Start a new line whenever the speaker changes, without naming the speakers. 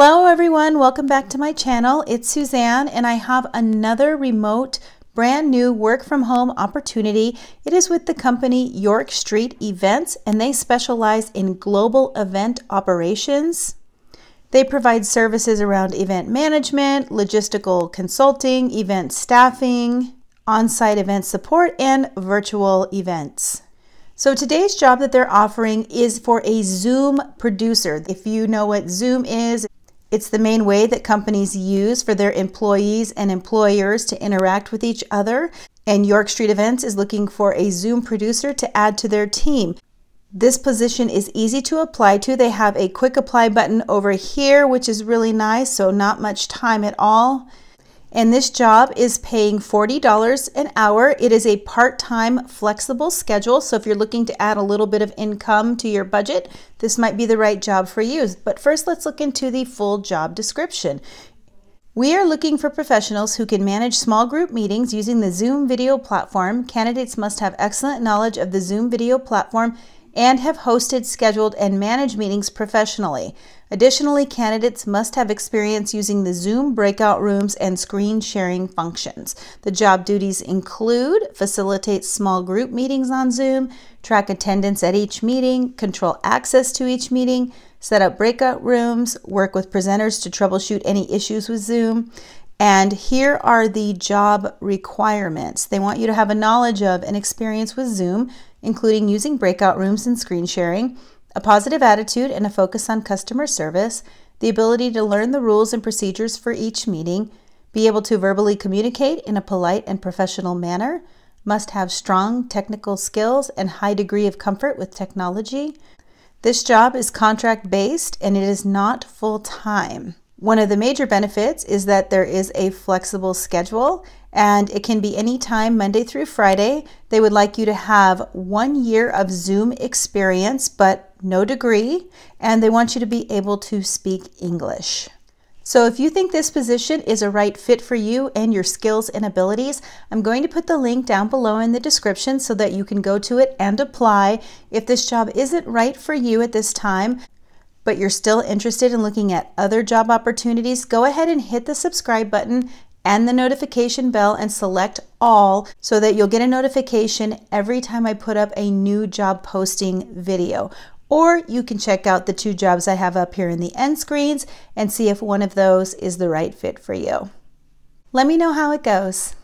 Hello everyone, welcome back to my channel. It's Suzanne and I have another remote brand new work from home opportunity. It is with the company York Street Events and they specialize in global event operations. They provide services around event management, logistical consulting, event staffing, on-site event support, and virtual events. So today's job that they're offering is for a Zoom producer. If you know what Zoom is, it's the main way that companies use for their employees and employers to interact with each other. And York Street Events is looking for a Zoom producer to add to their team. This position is easy to apply to. They have a quick apply button over here, which is really nice, so not much time at all. And this job is paying $40 an hour. It is a part-time flexible schedule. So if you're looking to add a little bit of income to your budget, this might be the right job for you. But first, let's look into the full job description. We are looking for professionals who can manage small group meetings using the Zoom video platform. Candidates must have excellent knowledge of the Zoom video platform and have hosted, scheduled, and managed meetings professionally. Additionally, candidates must have experience using the Zoom breakout rooms and screen sharing functions. The job duties include facilitate small group meetings on Zoom, track attendance at each meeting, control access to each meeting, set up breakout rooms, work with presenters to troubleshoot any issues with Zoom. And here are the job requirements. They want you to have a knowledge of and experience with Zoom, including using breakout rooms and screen sharing, a positive attitude and a focus on customer service, the ability to learn the rules and procedures for each meeting, be able to verbally communicate in a polite and professional manner, must have strong technical skills and high degree of comfort with technology. This job is contract based and it is not full time. One of the major benefits is that there is a flexible schedule and it can be any time Monday through Friday. They would like you to have one year of Zoom experience, but no degree, and they want you to be able to speak English. So if you think this position is a right fit for you and your skills and abilities, I'm going to put the link down below in the description so that you can go to it and apply. If this job isn't right for you at this time, but you're still interested in looking at other job opportunities, go ahead and hit the subscribe button and the notification bell and select all so that you'll get a notification every time I put up a new job posting video. Or you can check out the two jobs I have up here in the end screens and see if one of those is the right fit for you. Let me know how it goes.